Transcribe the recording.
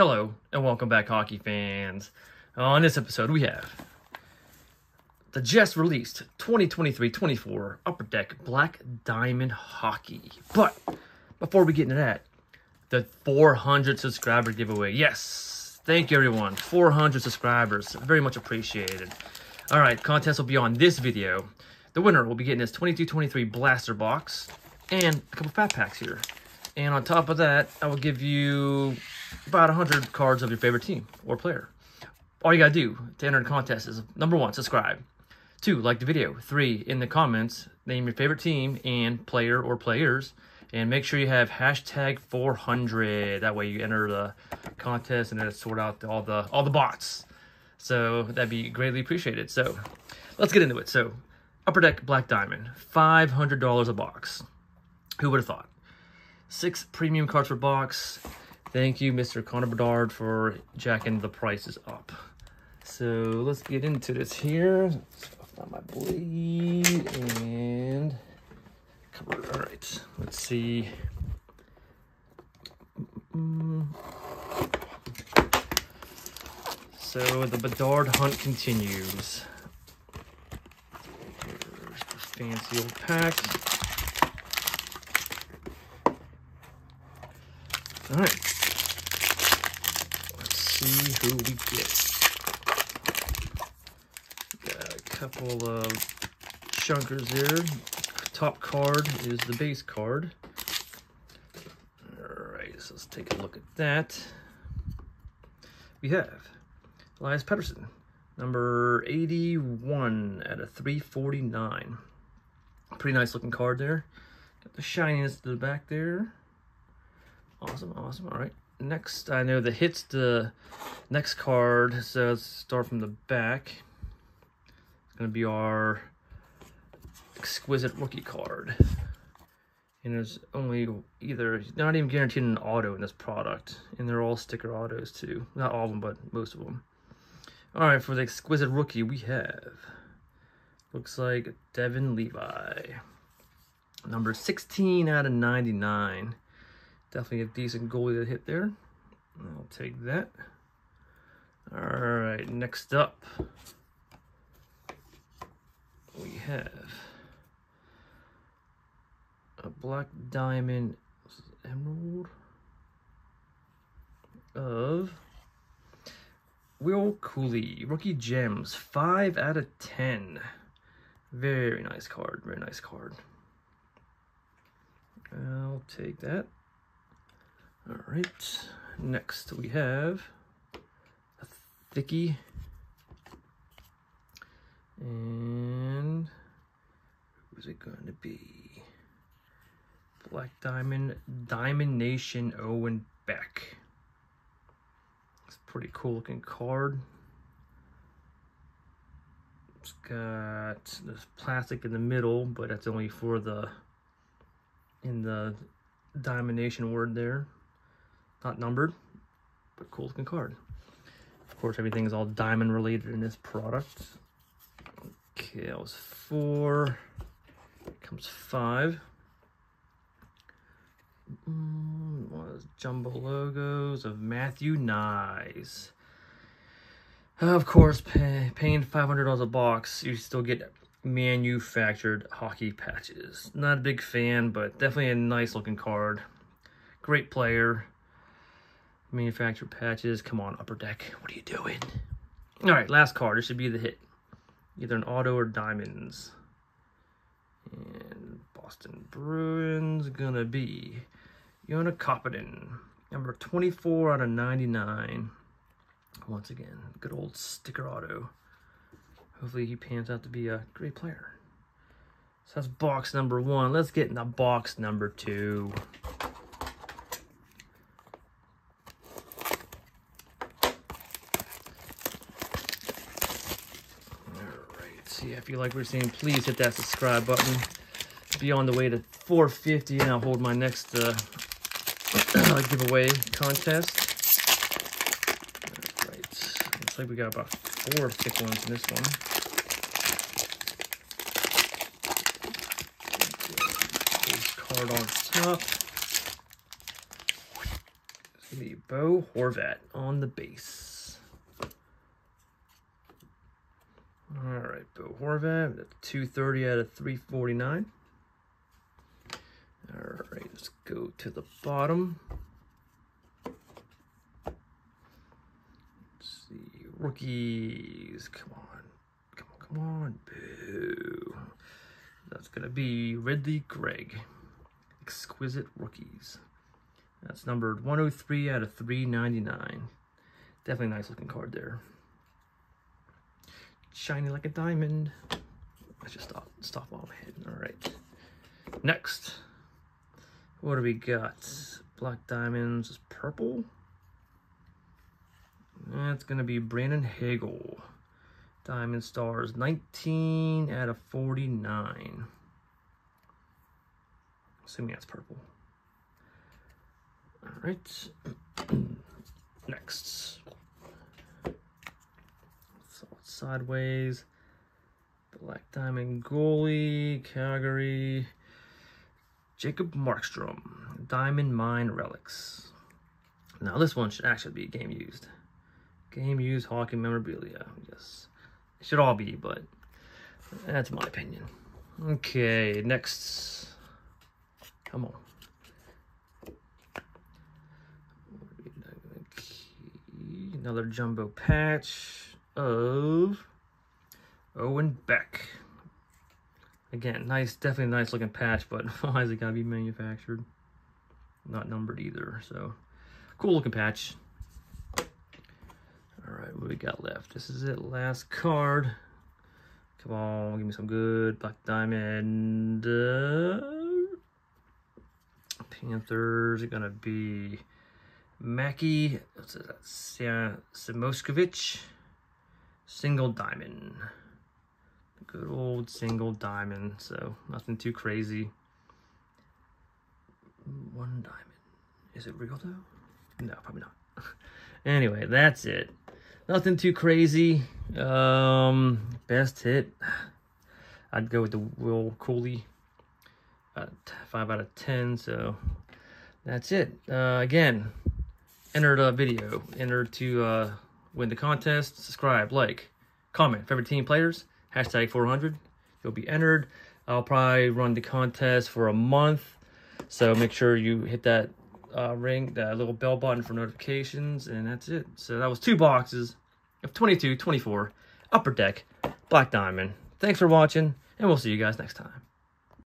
Hello, and welcome back, hockey fans. On this episode, we have the just released 2023-24 Upper Deck Black Diamond Hockey. But before we get into that, the 400 subscriber giveaway. Yes, thank you everyone. 400 subscribers, very much appreciated. All right, contest will be on this video. The winner will be getting this 22-23 Blaster Box and a couple fat packs here. And on top of that, I will give you about 100 cards of your favorite team or player. All you gotta do to enter the contest is number one, subscribe. Two, like the video. Three, in the comments, name your favorite team and player or players. And make sure you have hashtag 400. That way you enter the contest and then sort out all the all the bots. So that'd be greatly appreciated. So let's get into it. So Upper Deck Black Diamond, $500 a box. Who would have thought? Six premium cards per box. Thank you, Mr. Connor Bedard, for jacking the prices up. So let's get into this here. Find my blade and cover. All right, let's see. So the Bedard hunt continues. Here's the fancy old packs. All right. Let's see who we get. Got a couple of chunkers here. Top card is the base card. All right, so let's take a look at that. We have Elias Pettersson, number 81 out of 349. Pretty nice looking card there. Got the shininess to the back there. Awesome, awesome. All right. Next, I know the hits the next card. So let's start from the back. It's going to be our exquisite rookie card. And there's only either, not even guaranteed an auto in this product. And they're all sticker autos too. Not all of them, but most of them. All right, for the exquisite rookie, we have, looks like Devon Levi. Number 16 out of 99. Definitely a decent goalie to hit there. I'll take that. All right, next up, we have a black diamond emerald of Will Cuylle, rookie gems, 5 out of 10. Very nice card, very nice card. I'll take that. All right, next we have a Thickie. And who's it going to be? Black Diamond, Diamond Nation Owen Beck. It's a pretty cool looking card. It's got this plastic in the middle, but that's only for the in the Diamond Nation word there. Not numbered, but cool looking card. Of course, everything is all diamond related in this product. Okay, that was four. Comes five. Mm, was jumbo logos of Matthew Knies. Of course, pay, paying $500 a box, you still get manufactured hockey patches. Not a big fan, but definitely a nice looking card. Great player. Manufactured patches. Come on, Upper Deck. What are you doing? All right, last card. This should be the hit. Either an auto or diamonds. And Boston Bruins gonna be Joona Koppanen. Number 24 out of 99. Once again, good old sticker auto. Hopefully he pans out to be a great player. So that's box number one. Let's get into box number two. You like you're seeing, please hit that subscribe button. Be on the way to 450, and I'll hold my next uh, giveaway contest. All right, looks like we got about four thick ones in this one. Base card on top. The Bo Horvat on the base. All right, Bo Horvat, 230 out of 349. All right, let's go to the bottom. Let's see, rookies, come on, come on, come on, boo. That's gonna be Ridly Greig, exquisite rookies. That's numbered 103 out of 399. Definitely nice looking card there. Shiny like a diamond. Let's just stop, stop while I'm hitting. All right. Next. What do we got? Black diamonds is purple. That's going to be Brandon Hagel. Diamond stars 19 out of 49. Assuming that's purple. All right. Next. Sideways. Black Diamond goalie, Calgary. Jacob Markstrom, Diamond Mine Relics. Now this one should actually be game used. Game used hockey memorabilia. Yes. It should all be, but that's my opinion. Okay, next. Come on. Another jumbo patch of Owen Beck. Again, nice, definitely nice looking patch, but why is it gotta be manufactured? Not numbered either, so cool looking patch. All right, what we got left? This is it, last card. Come on, give me some good Black Diamond. Uh, Panthers are gonna be Mackie, what's that? Samoskevich, single diamond. Good old single diamond, so nothing too crazy. One diamond. Is it real though? No, probably not. anyway, that's it. Nothing too crazy. Um, best hit. I'd go with the Will Cuylle. Uh, five out of ten. So that's it. Uh, again, enter the video. Enter to uh, win the contest. Subscribe, like, comment. Favorite team players hashtag 400. You'll be entered. I'll probably run the contest for a month. So make sure you hit that uh, ring, that little bell button for notifications, and that's it. So that was two boxes of 22, 24, Upper Deck, Black Diamond. Thanks for watching, and we'll see you guys next time.